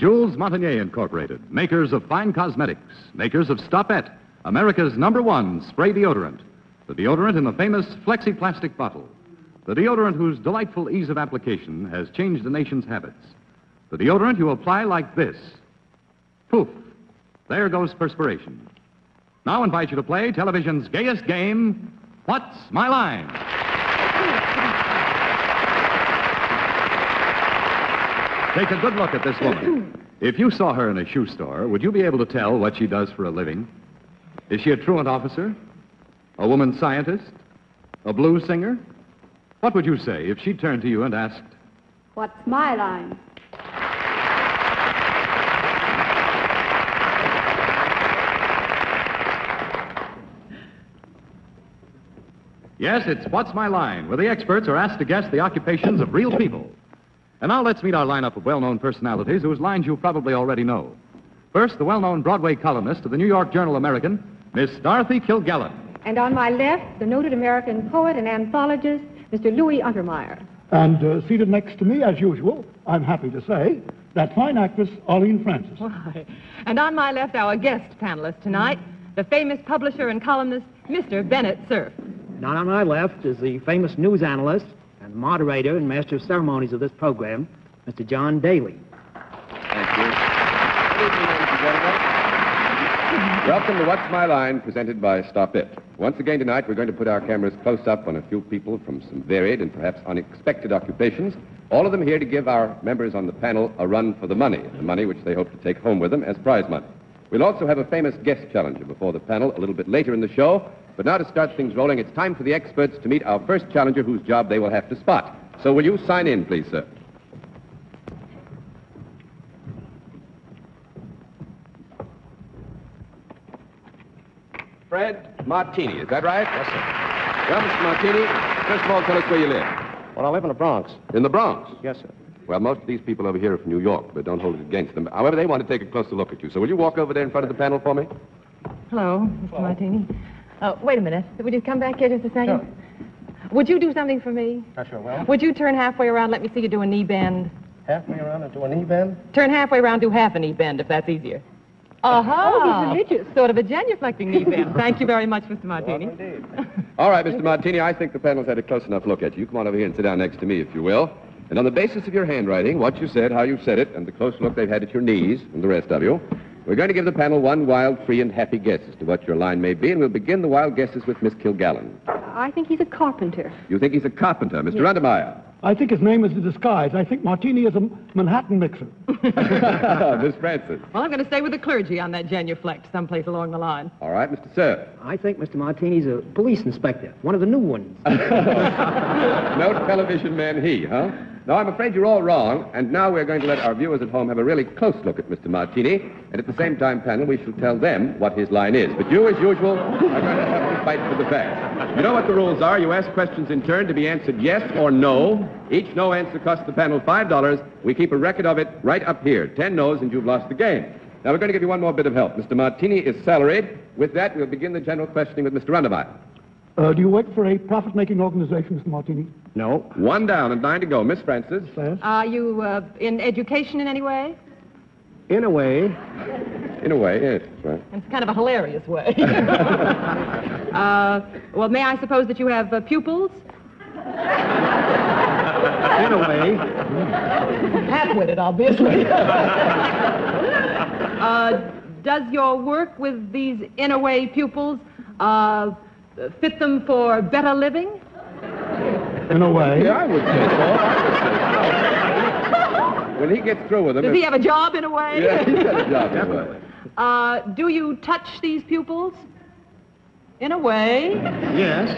Jules Montenier Incorporated, makers of fine cosmetics, makers of Stopette, America's number one spray deodorant. The deodorant in the famous flexi-plastic bottle. The deodorant whose delightful ease of application has changed the nation's habits. The deodorant you apply like this. Poof. There goes perspiration. Now invite you to play television's gayest game, What's My Line? Take a good look at this woman. If you saw her in a shoe store, would you be able to tell what she does for a living? Is she a truant officer? A woman scientist? A blues singer? What would you say if she turned to you and asked, What's my line? Yes, it's What's My Line, where the experts are asked to guess the occupations of real people. And now let's meet our lineup of well known personalities whose lines you probably already know. First, the well known Broadway columnist of the New York Journal American, Miss Dorothy Kilgallen. And on my left, the noted American poet and anthologist, Mr. Louis Untermeyer. And uh, seated next to me, as usual, I'm happy to say, that fine actress, Arlene Francis. Why? And on my left, our guest panelist tonight, the famous publisher and columnist, Mr. Bennett Cerf. Now, on my left is the famous news analyst and the moderator and master of ceremonies of this program, Mr. John Daly. Thank you. Evening. Welcome to What's My Line, presented by Stopette. Once again tonight, we're going to put our cameras close up on a few people from some varied and perhaps unexpected occupations, all of them here to give our members on the panel a run for the money, the money which they hope to take home with them as prize money. We'll also have a famous guest challenger before the panel a little bit later in the show, but now to start things rolling, it's time for the experts to meet our first challenger whose job they will have to spot. So will you sign in, please, sir? Fred Martini, is that right? Yes, sir. Well, Mr. Martini, first of all, tell us where you live. Well, I live in the Bronx. In the Bronx? Yes, sir. Well, most of these people over here are from New York, but don't hold it against them. However, they want to take a closer look at you. So will you walk over there in front of the panel for me? Hello, Mr. Martini. Oh, wait a minute. Would you come back here just a second? Sure. Would you do something for me? I sure will. Would you turn halfway around, let me see you do a knee bend? Halfway around into a knee bend? Turn halfway around, do half a knee bend, if that's easier. Uh-huh. Oh, he's religious. Sort of a genuflecting knee bend. Thank you very much, Mr. Martini. indeed. All right, Mr. Martini, I think the panel's had a close enough look at you. Come on over here and sit down next to me, if you will. And on the basis of your handwriting, what you said, how you said it, and the close look they've had at your knees, and the rest of you, we're going to give the panel one wild, free, and happy guess as to what your line may be, and we'll begin the wild guesses with Miss Kilgallen. I think he's a carpenter. You think he's a carpenter, Mr. Untermeyer? I think his name is a disguise. I think Martini is a Manhattan mixer. Miss Francis. Well, I'm going to stay with the clergy on that genuflect someplace along the line. All right, Mr. Cerf. I think Mr. Martini's a police inspector, one of the new ones. No television man he, huh? No, I'm afraid you're all wrong. And now we're going to let our viewers at home have a really close look at Mr. Martini. And at the same time, panel, we shall tell them what his line is. But you, as usual, are going to have to fight for the facts. You know what the rules are. You ask questions in turn to be answered yes or no. Each no answer costs the panel $5. We keep a record of it right up here. Ten no's and you've lost the game. Now, we're going to give you one more bit of help. Mr. Martini is salaried. With that, we'll begin the general questioning with Mr. Untermeyer. Uh, do you work for a profit-making organization, Mr. Martini? No. One down and nine to go. Miss Francis. Yes. Are you uh, in education in any way? In a way, In a way, yes, right. It's kind of a hilarious way. uh, well, may I suppose that you have uh, pupils? in a way, Half-witted, obviously. uh, does your work with these in-a-way pupils uh, fit them for better living? In a way. Yeah, I would say so. when he gets through with them, Does he have a job in a way? yeah, he's got a job. Definitely. Uh, do you touch these pupils? In a way. yes,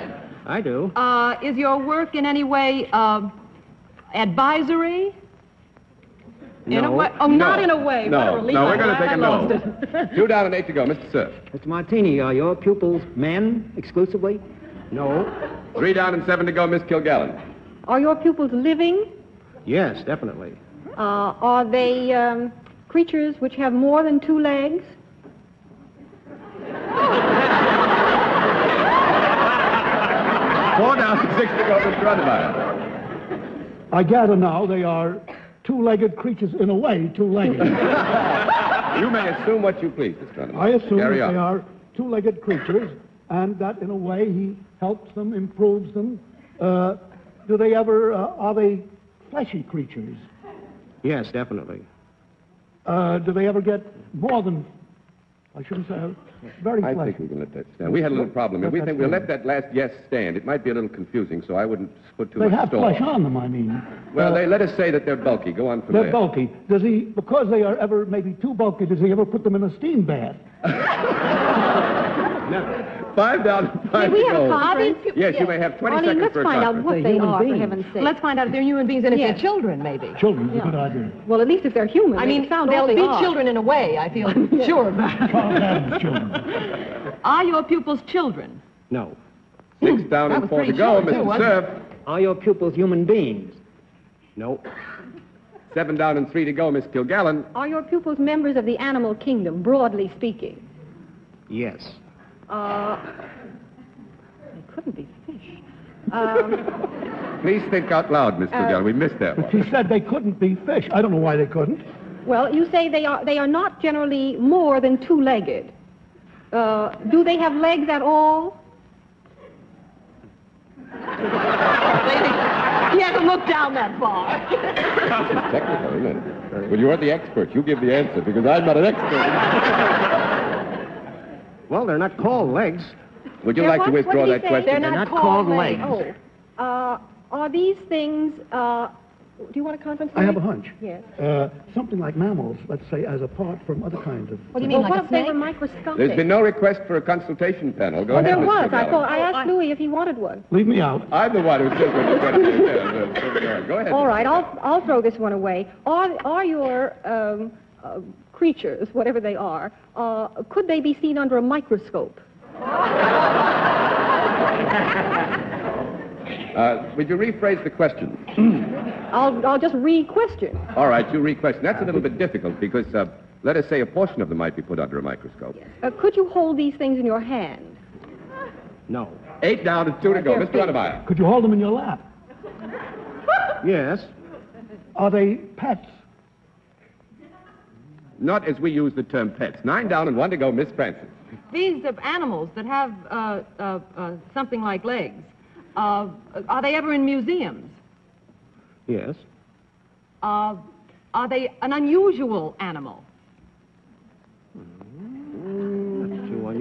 I do. Uh, is your work in any way uh, advisory? In a No. way? Oh, not No. in a way. No. What a relief. No, we're gonna glad take a I no. lost it. Two down and eight to go. Mr. Cerf. Mr. Martini, are your pupils men exclusively? No. Three down and seven to go. Miss Kilgallen. Are your pupils living? Yes, definitely. Uh, are they um, creatures which have more than two legs? Four down and six to go. Mr. Untermeyer. I gather now they are two-legged creatures in a way, two-legged. You may assume what you please, Mr. Underwood. I assume Carry that on. they are two-legged creatures, and that in a way he helps them, improves them. Uh, do they ever? Uh, are they fleshy creatures? Yes, definitely. Uh, do they ever get more than? I shouldn't say. Very I think we can let that stand. We had a little problem. If we that think we'll stand. let that last yes stand, it might be a little confusing, so I wouldn't put too They much have store. flesh on them. I mean. Well, Uh, they, let us say that they're bulky. Go on from They're there. bulky. Does he, because they are ever maybe too bulky, does he ever put them in a steam bath? Five down, five May we to have a go. conference? Yes, you may have 20 Arlene, seconds let's for a find out conference. what They're they human are, for beings. heaven's sake. Let's find out if they're human beings and if Yes. they're children, maybe. Children is a good idea. Well, at least if they're human. I mean, found they'll be odd. children in a way, I feel sure of that. Charles Addams children. Are your pupils children? No. Six down and was four to pretty go, short, too, Mr. wasn't Cerf. Are your pupils human beings? No. Seven down and three to go, Miss Kilgallen. Are your pupils members of the animal kingdom, broadly speaking? Yes. Uh, they couldn't be fish. Um, Please think out loud, Miss Kilgallen. We missed that one. He said they couldn't be fish. I don't know why they couldn't. well, you say they are they are not generally more than two-legged. Uh, do they have legs at all? He hasn't looked down that far. Technical, isn't it? Well, you're the expert. You give the answer because I'm not an expert. Well, they're not called legs. Would you They're like what? to What withdraw did he that say? question? They're not, not called legs. legs. Oh, uh, are these things? Uh, do you want a conference? I have a tonight? hunch. Yes. Uh, something like mammals, let's say, as apart from other kinds of. What do you mean, well, like what a if they snake? were microscopic? There's been no request for a consultation panel. Go Well, ahead, there Miss was. I Kilgallen. thought I asked Louis if he wanted one. Leave me out. I'm the one who said what you said. Yeah, yeah, Go ahead. All right, I'll I'll throw this one away. Are are your um, uh, creatures, whatever they are, uh, could they be seen under a microscope? Uh, would you rephrase the question? I'll I'll just re-question. All right, you re-question. That's a little bit difficult because, uh, let us say, a portion of them might be put under a microscope. Uh, could you hold these things in your hand? No. Eight down and two to go. Mr. big. Untermeyer. Could you hold them in your lap? Yes. Are they pets? Not as we use the term pets. Nine down and one to go, Miss Francis. These uh, animals that have uh, uh, uh, something like legs, uh, are they ever in museums? Yes. Uh, are they an unusual animal?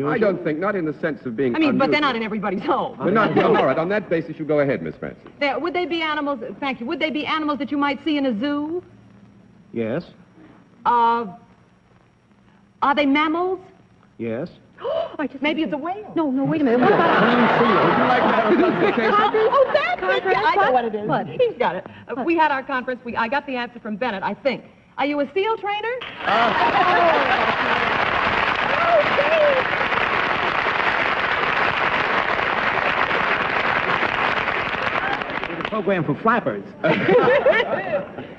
I don't think, not in the sense of being I mean, but they're not in everybody's home. They're not, well, all right, on that basis, you go ahead, Miss Francis. There, would they be animals? Thank you. Would they be animals that you might see in a zoo? Yes. Uh, are they mammals? Yes. I just Maybe it's a whale. No, no, wait a minute. What about Would you like to have a consultation? Oh, that's it. Conference? I know What? what it is. What? He's got it. Uh, we had our conference. We, I got the answer from Bennett, I think. Are you a SEAL trainer? It's a program for flappers.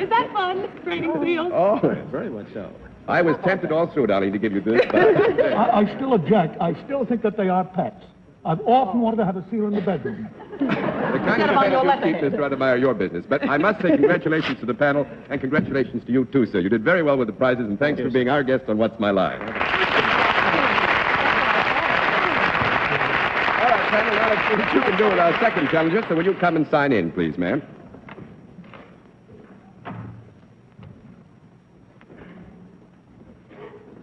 Is that fun, training SEALs? Oh, Very much so. I was tempted all through, darling, to give you this, but I, I still object. I still think that they are pets. I've often wanted to have a seal in the bedroom. the kind Instead of of on your offense you keep, letterhead. Mr. Untermeyer, your business. But I must say congratulations to the panel, and congratulations to you, too, sir. You did very well with the prizes, and thanks for being our guest on What's My Line. All right, panel, now let's see what you can do with our second challenger, so will you come and sign in, please, ma'am?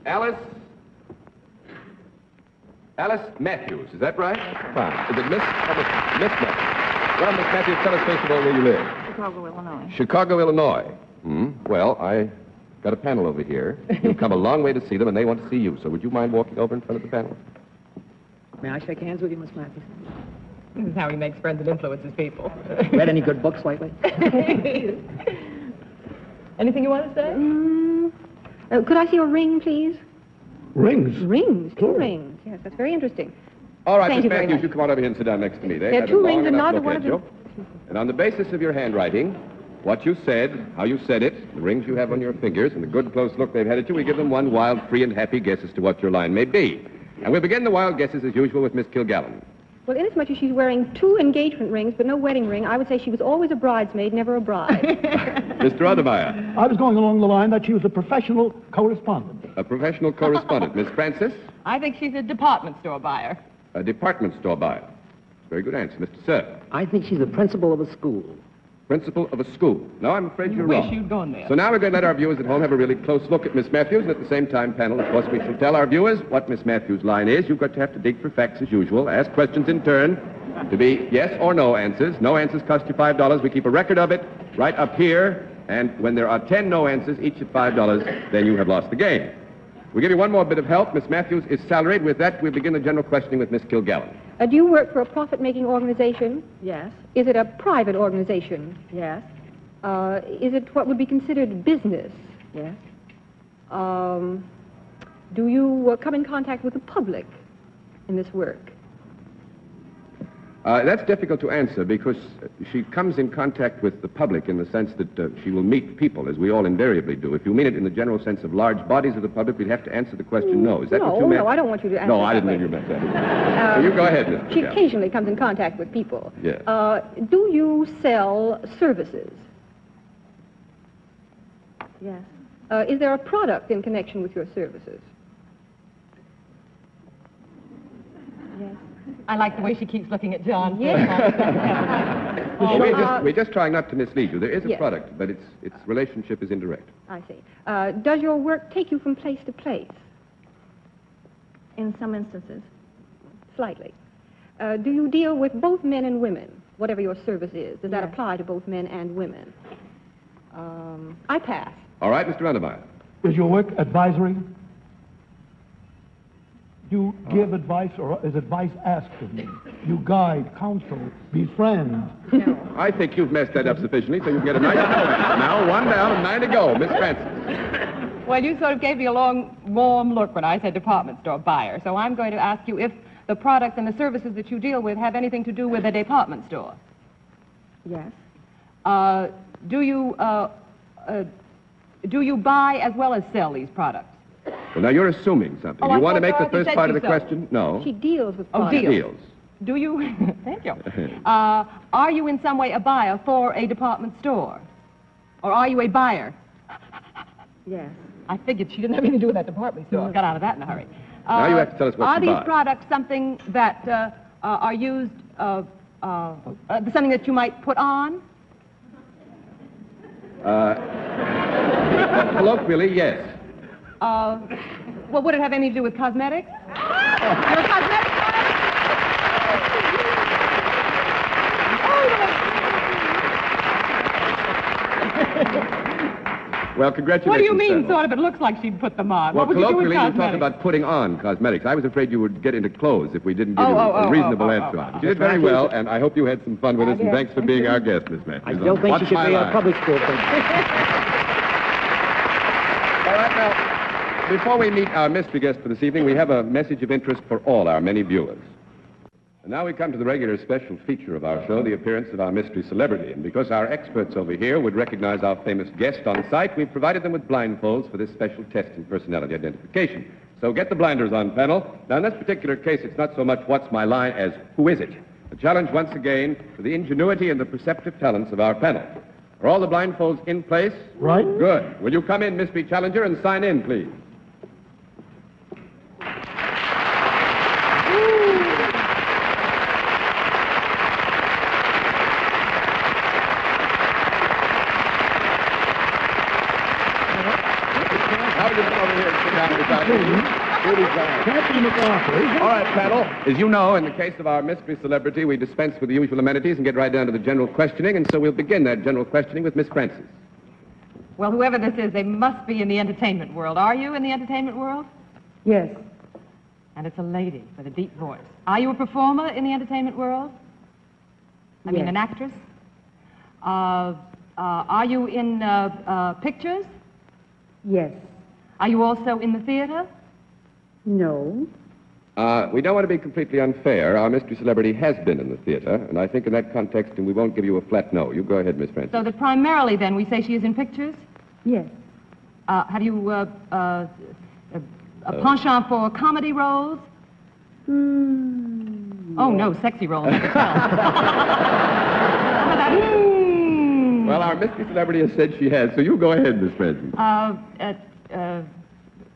Alice? Alice Matthews, is that right? Fine. Is it Miss? or Miss, Miss Matthews. Well, Miss Matthews, tell us first of all where you live. Chicago, Illinois. Chicago, Illinois. Hmm. Well, I got a panel over here. You've come a long way to see them, and they want to see you. So would you mind walking over in front of the panel? May I shake hands with you, Miss Matthews? This is how he makes friends and influences people. Read any good books lately? Anything you want to say? Mm, uh, could I see your ring, please? Rings. Rings, two Cool. rings. Yes, that's very interesting. All right, Thank Miss you very Matthews, much. you come on over here and sit down next to me. They've There are had two long rings and enough neither look one at of you. them- And on the basis of your handwriting, what you said, how you said it, the rings you have on your fingers, and the good close look they've had at you, we give them one wild, free, and happy guess as to what your line may be. And we'll begin the wild guesses as usual with Miss Kilgallen. Well, inasmuch as she's wearing two engagement rings but no wedding ring, I would say she was always a bridesmaid, never a bride. Mr. Untermeyer, I was going along the line that she was a professional correspondent. a professional correspondent. Miss Francis, I think she's a department store buyer. a department store buyer. Very good answer. Mr. Cerf, I think she's the principal of a school. Principal of a school. No, I'm afraid you're wish wrong. you'd gone there. So now we're going to let our viewers at home have a really close look at Miss Matthews, and at the same time, panel, of course, we shall tell our viewers what Miss Matthews' line is. You've got to have to dig for facts as usual, ask questions in turn, to be yes or no answers. No answers cost you five dollars. We keep a record of it right up here, and when there are ten no answers, each at five dollars, then you have lost the game. We'll give you one more bit of help. Miss Matthews is salaried. With that, we'll begin the general questioning with Miss Kilgallen. Uh, do you work for a profit-making organization? Yes. Is it a private organization? Yes. Uh, is it what would be considered business? Yes. Um, do you uh, come in contact with the public in this work? Uh, that's difficult to answer because she comes in contact with the public in the sense that uh, she will meet people, as we all invariably do. If you mean it in the general sense of large bodies of the public, we'd have to answer the question no. Is that no, what you meant? no, I don't want you to answer No, I didn't mean you meant that. so you go ahead, Mr. She occasionally comes in contact with people. Yes. Uh, do you sell services? Yes. Uh, is there a product in connection with your services? Yes. I like the way she keeps looking at John. Well, we're, just, we're just trying not to mislead you. There is a Yes. product, but its, its relationship is indirect. I see. Uh, does your work take you from place to place? In some instances. Slightly. Uh, do you deal with both men and women, whatever your service is? Does that apply to both men and women? Um, I pass. All right, Mr. Untermeyer. Is your work advisory? You give advice, or is advice asked of you? You guide, counsel, befriend. I think you've messed that up sufficiently, so you can get a nice no. Now, one down and nine to go. Miss Francis. Well, you sort of gave me a long, warm look when I said department store buyer. So I'm going to ask you if the products and the services that you deal with have anything to do with a department store. Yes. Uh, do you uh, uh, do you buy as well as sell these products? Well, now you're assuming something. Oh, you I want to make the first part of the so. question? No. She deals with Oh, products. deals. Deals. Do you? thank you. Uh, are you in some way a buyer for a department store, or are you a buyer? Yes. I figured she didn't have anything to do with that department store. Got out of that in a hurry. Now you have to tell us what Are you these buy. products something that uh, uh, are used, uh, uh, uh, something that you might put on? Colloquially, yes. Uh, well, would it have anything to do with cosmetics? You're a cosmetic Well, congratulations. What do you mean, sir. sort of? It looks like she'd put them on. Well, what would you do with colloquially, you talk cosmetics? about putting on cosmetics. I was afraid you would get into clothes if we didn't give Oh, you oh, a oh, reasonable oh, oh, answer oh, on it. oh. You did very well, and I hope you had some fun with us, and thanks for being our guest, Miss Matthews. I still think Watch she should be a public school principal. All right, now, before we meet our mystery guest for this evening, we have a message of interest for all our many viewers. And now we come to the regular special feature of our show, the appearance of our mystery celebrity. And because our experts over here would recognize our famous guest on sight, we've provided them with blindfolds for this special test in personality identification. So get the blinders on, panel. Now, in this particular case, it's not so much what's my line as who is it? A challenge once again for the ingenuity and the perceptive talents of our panel. Are all the blindfolds in place? Right. Good. Will you come in, mystery challenger, and sign in, please? How would you come over here and sit down beside me? Judy Brown. Captain McArthur. All right, panel. As you know, in the case of our mystery celebrity, we dispense with the usual amenities and get right down to the general questioning, and so we'll begin that general questioning with Miss Francis. Well, whoever this is, they must be in the entertainment world. Are you in the entertainment world? Yes. And it's a lady with a deep voice. Are you a performer in the entertainment world? I mean, an actress? Uh, uh, are you in uh, uh, pictures? Yes. Are you also in the theater? No. Uh, we don't want to be completely unfair. Our mystery celebrity has been in the theater, and I think in that context, and we won't give you a flat no. You go ahead, Miss Francis. So that primarily, then, we say she is in pictures? Yes. Uh, have you uh, uh, a, a penchant for comedy roles? Hmm. Oh, no, sexy roles. number 12. Some of that, mm. Well, our mystery celebrity has said she has, so you go ahead, Miss Francie.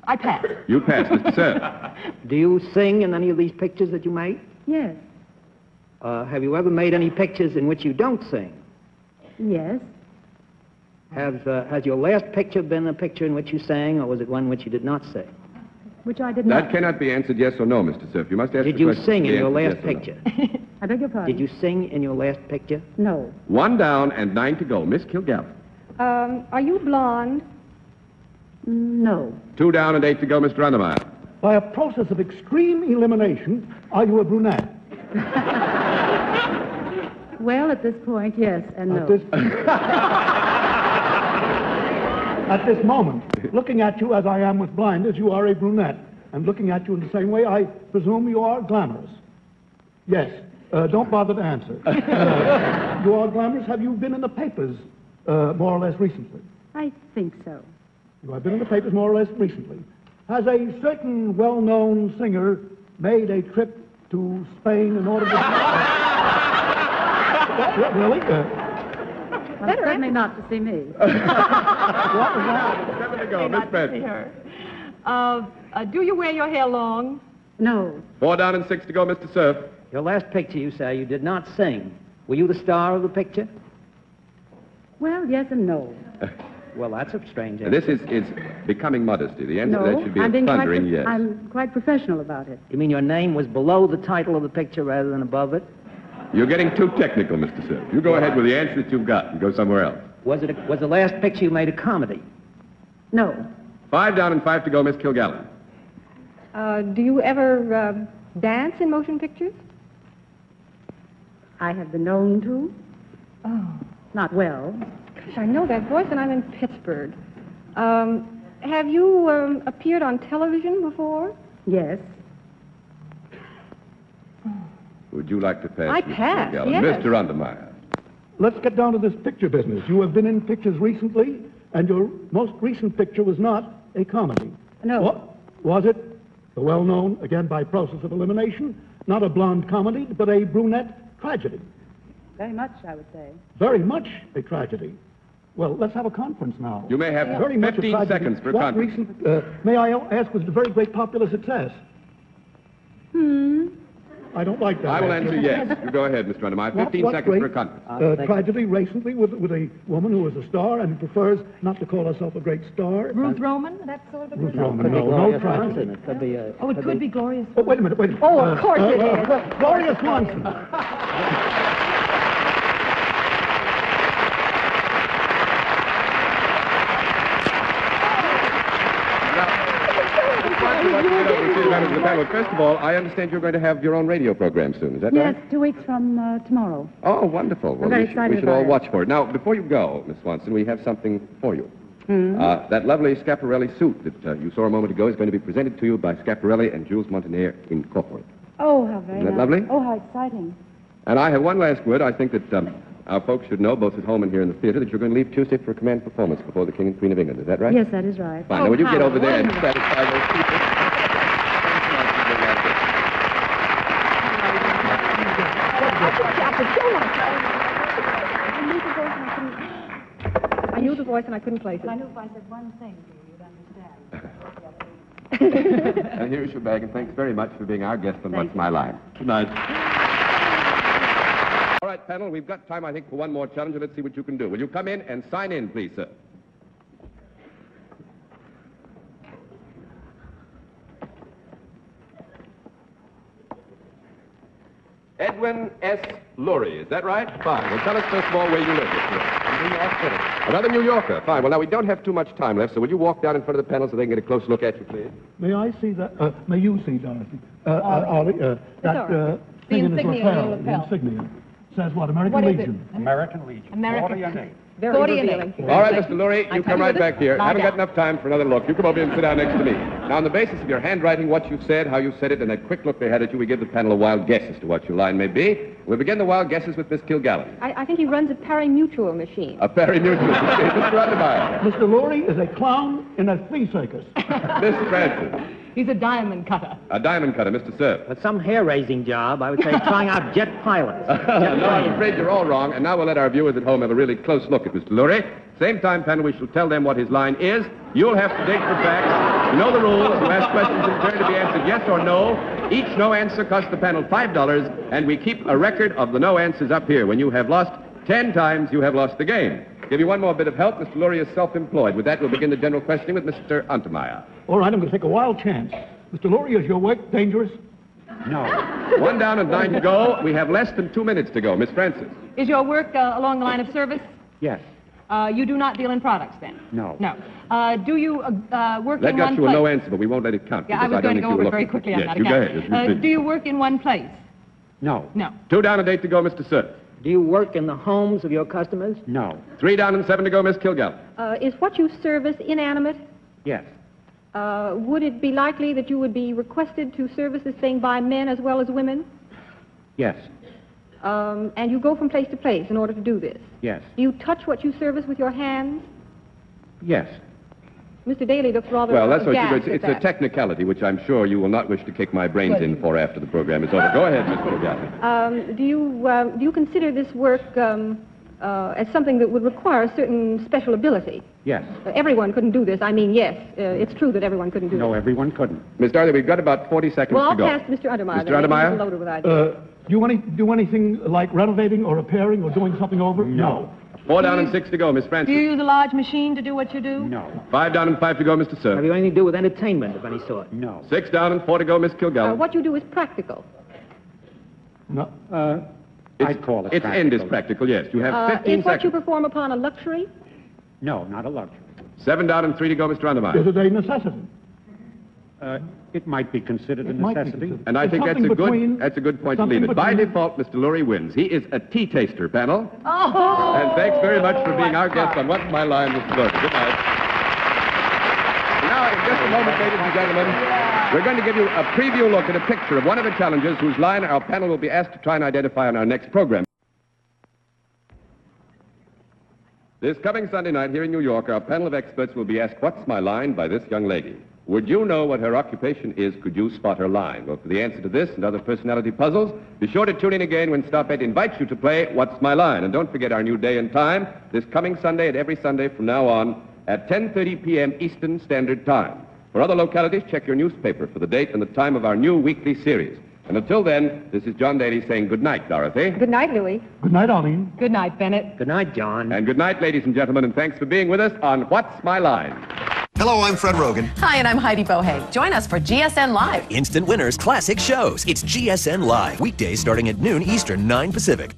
I pass. You pass, Mr. Cerf. Do you sing in any of these pictures that you make? Yes. Uh, have you ever made any pictures in which you don't sing? Yes. Has, uh, has your last picture been a picture in which you sang, or was it one in which you did not sing? Which I did not. That cannot be answered yes or no, Mr. Cerf. You must ask Did the you question sing in your last yes or no. picture? I beg your pardon. Did you sing in your last picture? No. One down and nine to go. Miss Kilgallen. Um, are you blonde? No. Two down and eight to go, Mr. Untermeyer. By a process of extreme elimination, are you a brunette? Well, at this point, yes and no. At this, at this moment, looking at you as I am with blinders, you are a brunette. And looking at you in the same way, I presume you are glamorous. Yes. Uh, don't bother to answer. Uh, you are glamorous. Have you been in the papers uh, more or less recently? I think so. You have been in the papers more or less recently. Has a certain well-known singer made a trip to Spain in order to... What, really? Uh, Well, certainly not to see me. what was that? Seven to go, Miss See Uh, uh, do you wear your hair long? No. Four down and six to go, Mr. Cerf. Your last picture, you say you did not sing. Were you the star of the picture? Well, yes and no. Well, that's a strange answer. this is, is becoming modesty. The answer to No. that should be I'm a being quite, thundering pro- yes. I'm quite professional about it. You mean your name was below the title of the picture rather than above it? You're getting too technical, Mr. Cerf. You go ahead with the answer that you've got and go somewhere else. Was it a, was the last picture you made a comedy? No. Five down and five to go, Miss Kilgallen. Uh, do you ever um dance in motion pictures? I have been known to. Oh, Not well. Gosh, I know that voice, and I'm in Pittsburgh. Um, have you um, appeared on television before? Yes. Would you like to pass? I Mr. pass, Kilgallen? yes. Mr. Untermeyer. Let's get down to this picture business. You have been in pictures recently, and your most recent picture was not a comedy. No. Wa- was it the well-known, again by process of elimination, not a blonde comedy, but a brunette tragedy? Very much, I would say. Very much a tragedy. Well, let's have a conference now. You may have Very much 15 tragedy. seconds for a what conference. recent, uh, may I ask, was it a very great popular success? Hmm. I don't like that. I will answer yes. You go ahead, Mr. Untermeyer. 15 what seconds for a great, conference. Uh, tragedy recently with, with a woman who was a star and prefers not to call herself a great star. Ruth Roman? That sort of Ruth? Roman, no, no tragedy. It could be a. Oh, it could be glorious. Oh, wait a minute, wait a minute. Oh, of course it is. is. First of all, I understand you're going to have your own radio program soon. Is that right? Yes, two weeks from uh, tomorrow. Oh, wonderful. Well, very we should, we excited should all it. watch for it. Now, before you go, Miss Swanson, we have something for you. Hmm. Uh, that lovely Schiaparelli suit that uh, you saw a moment ago is going to be presented to you by Schiaparelli and Jules Montenier Incorporated. Oh, how very Isn't that nice. lovely? Oh, how exciting. And I have one last word. I think that um, our folks should know, both at home and here in the theater, that you're going to leave Tuesday for a command performance before the King and Queen of England. Is that right? Yes, that is right. Fine. now, would you get over there and satisfy those people? I knew the voice and I couldn't place it. I knew if I said one thing to you, you'd understand. And here's your bag, and thanks very much for being our guest on Thank What's My Line. Good night. All right, panel, we've got time, I think, for one more challenge, and let's see what you can do. Will you come in and sign in, please, sir? Edwin S. Lurie, is that right? Fine. Well, tell us first of all where you live. Mr. New York City. Another New Yorker. Fine. Well, now we don't have too much time left, so will you walk down in front of the panel so they can get a close look at you, please? May I see that? Uh, may you see, Dorothy? Uh, uh, Ollie, uh, that all right. uh, The thing in his insignia on lapel, your the insignia, says what? American What is it? Legion. American Legion. American- 40 and 8. Very 40 and revealing. All right, Mr. Lurie, I'm you come right back here. I Haven't got enough time for another look. You come over here and sit down next to me. Now, on the basis of your handwriting, what you said, how you said it, and that quick look they had at you, we give the panel a wild guess as to what your line may be. We'll begin the wild guesses with Miss Kilgallen. I, I think he runs a pari-mutuel machine. A very neutral. Mr. Untermeyer. Mr. Lurie is a clown in a flea circus. Miss Francis. He's a diamond cutter. A diamond cutter, Mr. Cerf. For some hair-raising job, I would say trying out jet pilots. no, I'm afraid you're all wrong. And now we'll let our viewers at home have a really close look at Mr. Lurie. Same time panel, we shall tell them what his line is. You'll have to dig for facts. You know the rules. You ask questions in turn to be answered yes or no. Each no answer costs the panel $5, and we keep a record of the no answers up here. When you have lost 10 times, you have lost the game. Give you one more bit of help. Mr. Lurie is self-employed. With that, we'll begin the general questioning with Mr. Untermeyer. All right, I'm going to take a wild chance. Mr. Lurie, is your work dangerous? No. One down and nine to go. We have less than two minutes to go. Miss Francis. Is your work uh, along the line of service? Yes. Uh, you do not deal in products then? No. No. Uh, do you uh, uh, work That in got one you a place? no answer, but we won't let it count. Yeah, I was don't going to go over it very looking. quickly. I'm yes, not you a go ahead. Uh, do you work in one place? No. No. Two down and eight to go, Mr. Cerf. Do you work in the homes of your customers? No. Three down and seven to go, Miss Kilgallen. Uh, is what you service inanimate? Yes. Uh, would it be likely that you would be requested to service this thing by men as well as women? Yes. Um, and you go from place to place in order to do this? Yes. Do you touch what you service with your hands? Yes. Mr. Daly looks rather Well, that's what you aghast do. It's, at it's a technicality which I'm sure you will not wish to kick my brains in for after the program is over. Go ahead, Miss Kilgallen. Um, do you uh, do you consider this work um, uh, as something that would require a certain special ability? Yes. Uh, everyone couldn't do this. I mean, yes, uh, it's true that everyone couldn't do No, this. everyone couldn't. Miss Darley, we've got about 40 seconds Well, to I'll go. pass Mr. Untermeyer. Mr. then. Untermeyer? loaded with ideas. Do you any, do anything like renovating or repairing or doing something over? No. Four down and six to go, Miss Francis. Do you use a large machine to do what you do? No. Five down and five to go, Mr. Cerf. Have Cerf. you anything to do with entertainment of any sort? No. Six down and four to go, Miss Uh, Kilgallen. what you do is practical. No. Uh, I'd call it Its end is practical. practical, yes. You have Uh, 15 is what you seconds. perform upon a luxury? No, not a luxury. Seven down and three to go, Mr. Is Untermeyer. it a necessity? Uh, it might be considered a It might be necessity. considered. And I It's think that's a good that's a good point to leave it. By default, Mr. Lurie wins. He is a tea taster panel. Oh! And thanks very much for being our guest on What's My Line, Mr. Lurie. Good night. Now, in just a moment, ladies and gentlemen, we're going to give you a preview look at a picture of one of the challengers whose line our panel will be asked to try and identify on our next program. This coming Sunday night here in New York, our panel of experts will be asked, What's my line by this young lady? Would you know what her occupation is? Could you spot her line? Well, for the answer to this and other personality puzzles, be sure to tune in again when Stopette invites you to play What's My Line? And don't forget our new day and time, this coming Sunday and every Sunday from now on at 10.30 p.m. Eastern Standard Time. For other localities, check your newspaper for the date and the time of our new weekly series. And until then, this is John Daly saying good night, Dorothy. Good night, Louis. Good night, Arlene. Good night, Bennett. Good night, John. And good night, ladies and gentlemen, and thanks for being with us on What's My Line? Hello, I'm Fred Roggin. Hi, and I'm Heidi Bohay. Join us for GSN Live. Instant Winners Classic Shows. It's GSN Live, weekdays starting at noon Eastern, 9 Pacific.